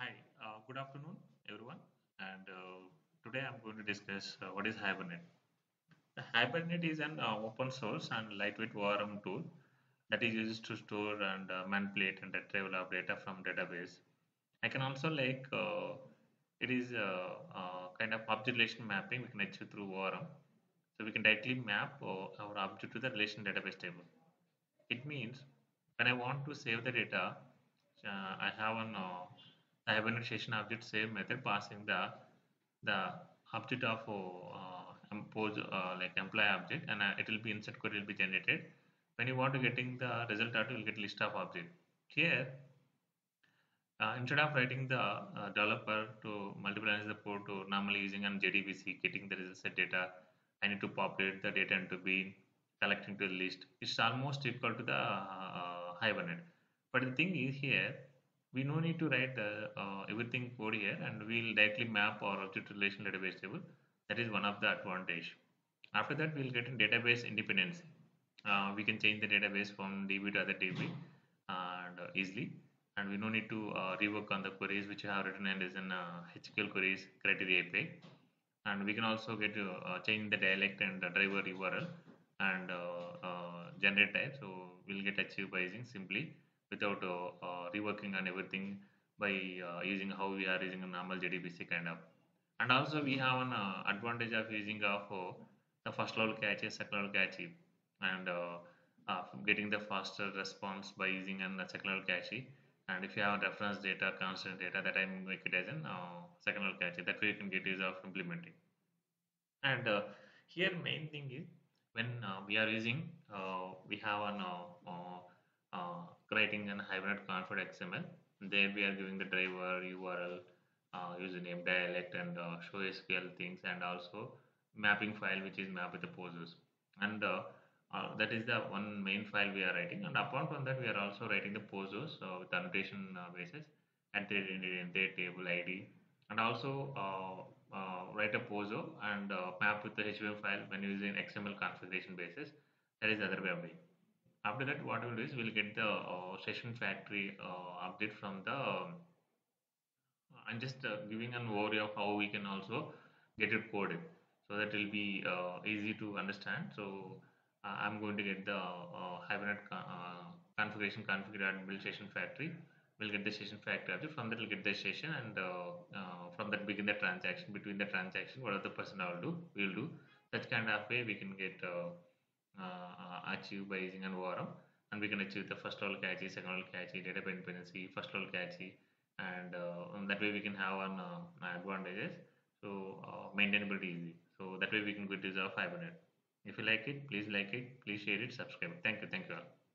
Hi, uh, good afternoon, everyone. And uh, today I'm going to discuss uh, what is Hibernate. The Hibernate is an uh, open source and lightweight ORM tool that is used to store and uh, manipulate and retrieval of data from database. I can also like uh, it is a, kind of object relation mapping we can achieve through ORM. So we can directly map our object to the relation database table. It means when I want to save the data, I have an session object save method passing the the object of uh, impose uh, like employee object and uh, it will be insert query will be generated. When you want to getting the result out, you will get list of object. Here, uh, instead of writing the uh, developer to multiple lines the code to normally using an JDBC, getting the result set data, I need to populate the data into bean, collecting to the list. It's almost equal to the uh, uh, Hibernate. But the thing is here, we no need to write the, uh, everything code here and we'll directly map our object relation database table. That is one of the advantage. After that, we'll get database independence. Uh, we can change the database from DB to other DB and uh, easily and we no need to uh, rework on the queries which I have written and is in uh, HQL queries criteria API and we can also get to uh, change the dialect and the driver URL and uh, uh, generate type so we'll get achieved by using simply without uh, uh, reworking and everything by uh, using how we are using a normal JDBC kind of. And also we have an advantage of using of the first level cache second level cache and getting the faster response by using an second level cache and if you have reference data constant data that I make it as a uh, second level cache that way you can get use of implementing. And uh, here main thing is when uh, we are using we have an uh, writing an hibernate config xml there we are giving the driver url uh, username dialect and uh, show sql things and also mapping file which is map with the POJOs and uh, uh, that is the one main file we are writing and apart from that we are also writing the POJOs with annotation basis and their table id and also write a POJO and map with the HTML file when using XML configuration basis. That is the other way of doing. After that, what we'll do is we'll get the uh, session factory uh, update from the. Um, I'm just uh, giving an overview of how we can also get it coded, so that will be uh, easy to understand. So uh, I'm going to get the uh, Hibernate co- uh, configuration configured and build session factory we'll get the session factory object from that we'll get the session and from that begin the transaction between the transaction what the person I will do we'll do such kind of way we can get uh, uh, achieve by using an ORM and we can achieve the first level cache second level cache data dependency first level cache and uh, that way we can have an uh, advantages. So uh, maintainability easy. So that way we can get use of Hibernate if you like it please like it please share it subscribe. Thank you thank you all